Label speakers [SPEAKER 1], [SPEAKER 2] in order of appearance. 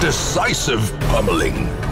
[SPEAKER 1] decisive pummeling.